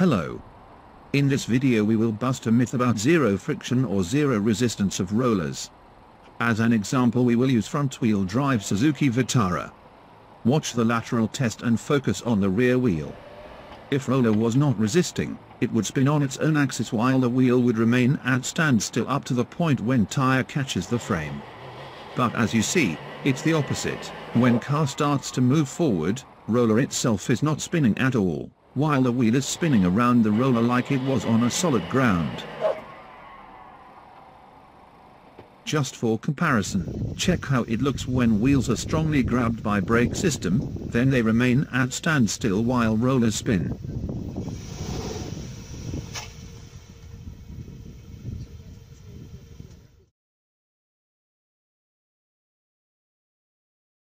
Hello. In this video we will bust a myth about zero friction or zero resistance of rollers. As an example we will use front wheel drive Suzuki Vitara. Watch the lateral test and focus on the rear wheel. If roller was not resisting, it would spin on its own axis while the wheel would remain at standstill up to the point when tire catches the frame. But as you see, it's the opposite. When car starts to move forward, roller itself is not spinning at all, while the wheel is spinning around the roller like it was on a solid ground. Just for comparison, check how it looks when wheels are strongly grabbed by brake system, then they remain at standstill while rollers spin.